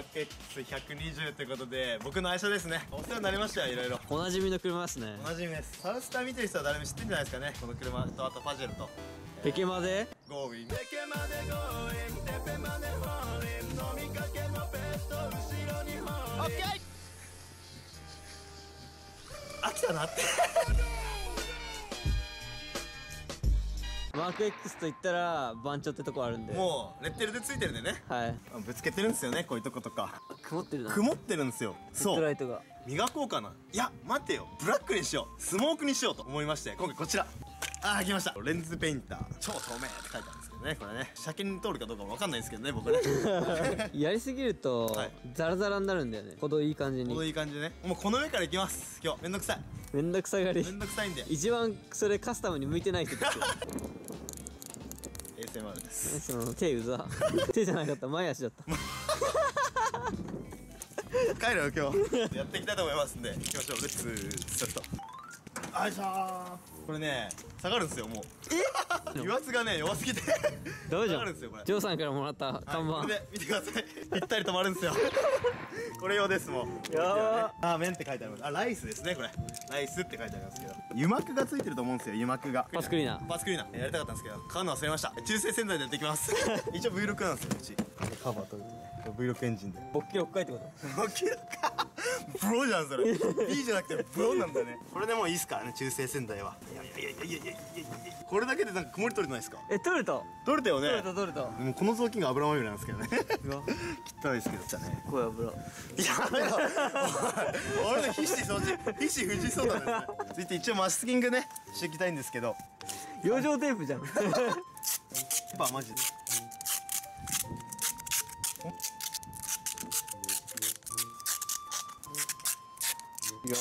ークス120ってことで僕の愛車ですね。お世話になりましたよいろいろ。おなじみの車ですね。おなじみです。サウスター見てる人は誰も知ってるんじゃないですかねこの車とあとパジェロと。ペケマで？ゴーイン。テケまでゴーイン。テペまでホーリン飲みかけのペット後ろにホーリンオッケー。飽きたなってマーク X と言ったら番長ってとこあるんで。もうレッテルでついてるんでね。はい。ぶつけてるんですよねこういうとことか。曇ってるな。曇ってるんですよ。ヘッそうドライトが。磨こうかな。いや待てよ。ブラックにしよう。スモークにしようと思いまして今回こちら。あー来ました。レンズペインター。超透明って書いてあるんですけどねこれね。車検に通るかどうかわかんないですけどね僕ね。やりすぎるとはい。ザラザラになるんだよね。程いい感じ程にいい感じでね。もうこの上からいきます。今日めんどくさい。めんどくさがり。めんどくさいんで。一番それカスタムに向いてない人ですよ ASMR ですその手うざ。手じゃなかった。前足だった。帰るよ今日。やっていきたいと思いますんで。行きましょう。レッツスタートよいしょ。ーこれね下がるんですよもう。え？油圧がね弱すぎて。どうじゃん下がるんですよこれ。ジョーさんからもらった看板、はい、で見てください。ぴったり止まるんですよ。これ用ですもんやば。あー麺って書いてあります。あライスですねこれライスって書いてありますけど。油膜がついてると思うんですよ油膜が。パスクリーナー。パスクリーナー。やりたかったんですけど買うの忘れました。中性洗剤でやっていきます。一応 V6 なんですようち。カバー取るとね V6 エンジンで。ボッキ6回ってこと。明らかプロじゃんそれ。B じゃなくてプロなんだね。これでもういいっすか？らね中性洗剤は。いやいやいやいやいやいやこれだけでなんか曇り取れてないですか？え取れた。取れたよね。取れた取れた。もうこの雑巾が油まみれなんですけどね。うわ汚いですけどじゃあね。声油。やめろ俺の皮脂掃除皮脂不自そうだね。続いて一応マスキングねしていきたいんですけど。養生テープじゃん。やっぱマジでいや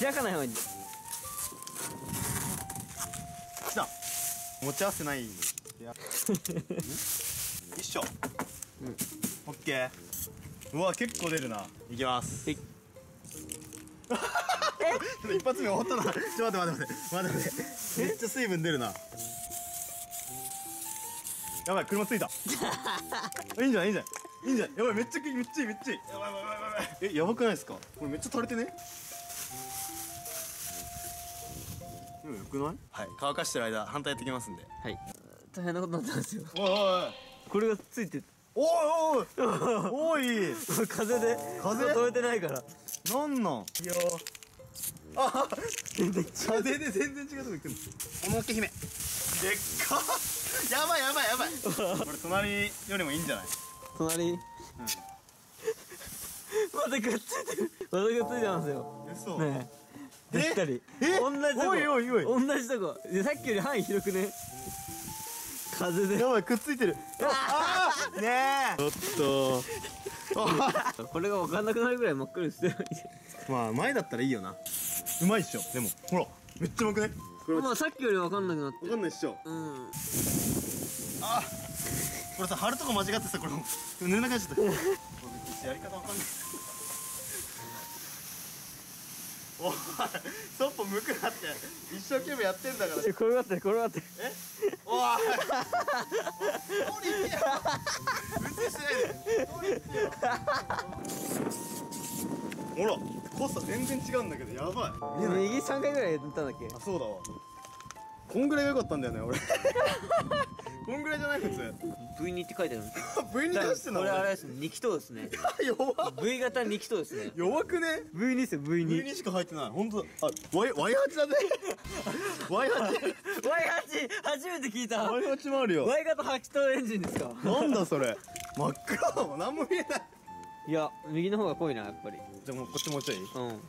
開かない方がいい。来た。持ち合わせないいやよいしょうん オッケー。うわ結構出るな。いきます。一発目終わったな。ちょっと待って待って待って。待って待って。めっちゃ水分出るな。やばい車ついた。いいんじゃないいいんじゃない。いいんじゃない。やばいめっちゃめっちゃいいめっちゃいいやばいやばいえやばくないですか？これめっちゃ垂れてね？でもよくない？はい乾かしてる間反対やってきますんで。はい。大変なことになったんですよ。おいおいこれがついて。おいおいおい。おい風で？風止めてないから。なんなん？いやあ風で全然違うとこ行くの。おのけ姫。でっか。やばいやばいやばい。これ隣よりもいいんじゃない？隣？またくっついてる。またくっついてますよ。嘘。ねえ。べったりえ？同じとこ。おいおいおい。同じとこ。でさっきより範囲広くね。風で。やばいくっついてる。ああねえ。ちょっと。これが分かんなくなるぐらい真っ黒にしてるまあ前だったらいいよな。うまいっしょ。でもほら。めっちゃうまくない？これわまあさっきより分かんなくなってかんないっしょ。うん。あこれさ貼るとこ間違ってさこれ塗れなくなっちゃったやり方わかんない。おいそっぽ向くなって一生懸命やってんだから。え転がってる転がってる。え？おい。通り行けよしてないで。通り行ってよほら濃さ全然違うんだけどやばい。右3回ぐらいやったんだっけ？あそうだわ。こんぐらいが良かったんだよね俺こんぐらいじゃない？普通。V2 って書いてある V に出してんの？これあれですね。2気筒ですね。弱っ。V 型2気筒ですね。弱くね？V2 ですよ V2 V にしか入ってない。本当だ。あ Y Y8 だね。Y8 Y8 初めて聞いた。Y8 もあるよ。Y 型8筒エンジンですか。なんだそれ。真っ暗も何も見えない。いや右の方が濃いなやっぱり。じゃあもうこっちもうちょいい？うん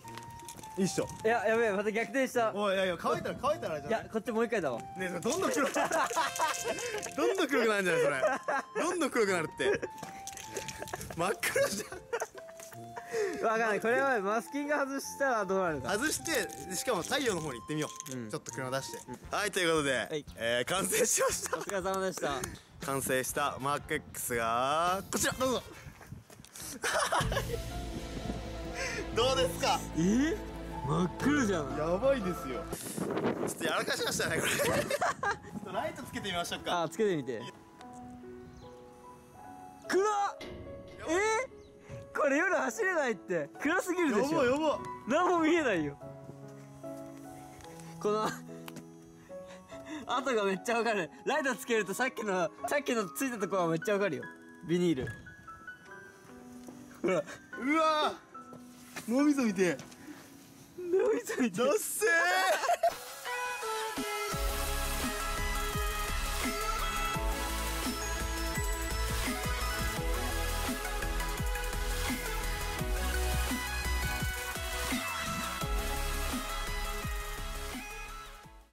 いっしょいややべえまた逆転した。おいいやいや乾いたら乾いたらじゃない？いやこっちもう一回だわ。ねえそれどんどん黒くどんどん黒くなるんじゃないそれ。どんどん黒くなるって。真っ黒じゃん。わかんない。これはマスキング外したらどうなるか。外してしかも太陽の方に行ってみよう、うん。ちょっと車出して、はいということで、い。えー、完成しました。お疲れ様でした。完成したマーク X がこちらどうぞ。どうですか？え？真っ黒じゃん。やばいですよ。ちょっとやらかしましたねこれ。ちょっとライトつけてみましょうか。あつけてみて。黒っ。やえ？ー、これ夜走れないって。暗すぎるでしょ。やばやば何も見えないよ。この跡がめっちゃわかる。ライトつけるとさっきのさっきのついたとこはめっちゃわかるよ。ビニール。ほら。うわ脳みそ見て脳みそみたいだっせー